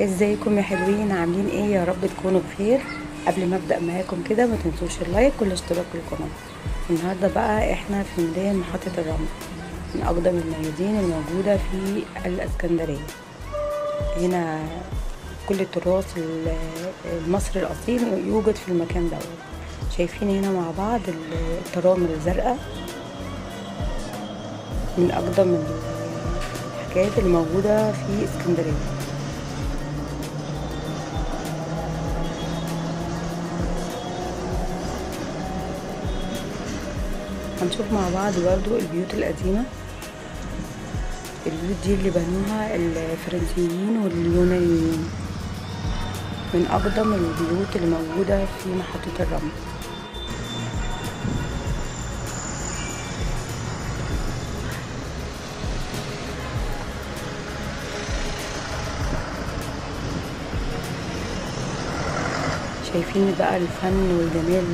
ازيكم يا حلوين؟ عاملين إيه؟ يا رب تكونوا بخير. قبل ما أبدأ معاكم كده ما تنسوش اللايك والاشتراك في القناة. النهارده بقى إحنا في ميدان محطة الرمل من أقدم الميادين الموجودة في الإسكندرية. هنا كل التراث المصري الأصيل يوجد في المكان دوت شايفين هنا مع بعض الترامل الزرقاء. من أقدم الحكايات الموجودة في إسكندرية. هنشوف مع بعض برضو البيوت القديمة. البيوت دي اللي بنوها الفرنسيين واليونانيين. من أقدم البيوت اللي موجودة في محطة الرمل. شايفين بقى الفن والجمال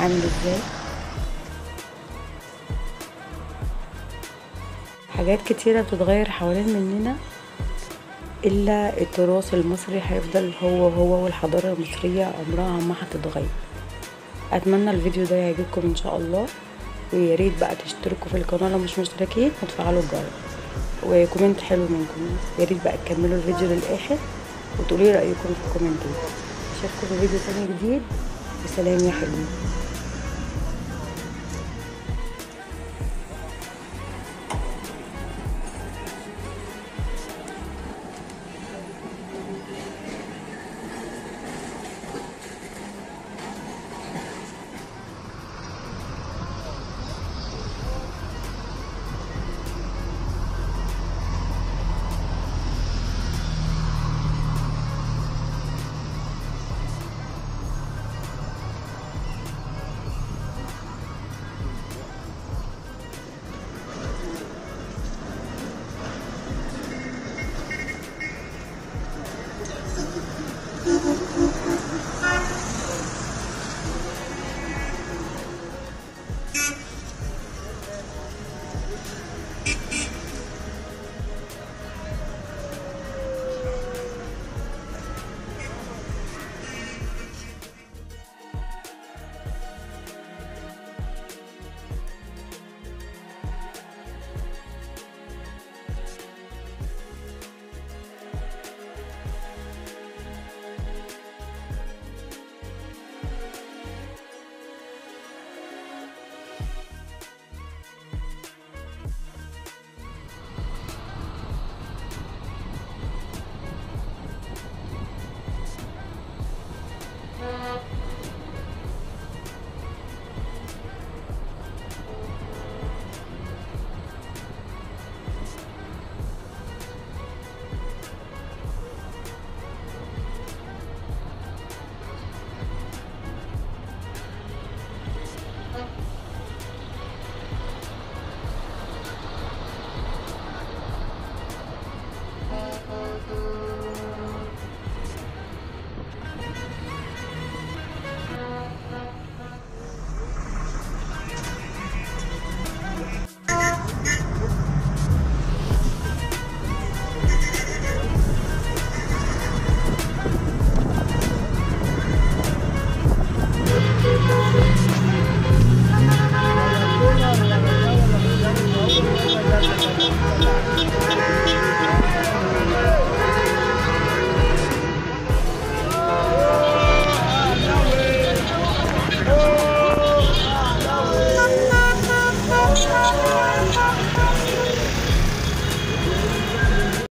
عامل إزاي؟ حاجات كتيرة بتتغير حوالين مننا إلا التراث المصري هيفضل هو هو والحضارة المصرية عمرها ما هتتغير. أتمنى الفيديو ده يعجبكم إن شاء الله ويا ريت بقى تشتركوا في القناة لو مش مشتركين وتفعلوا الجرس. و comment حلو منكم يا ريت بقى تكملوا الفيديو للآخر وتقولي رأيكم في الكومنتات. أشوفكم في فيديو تاني جديد. وسلام يا حلوين Uh...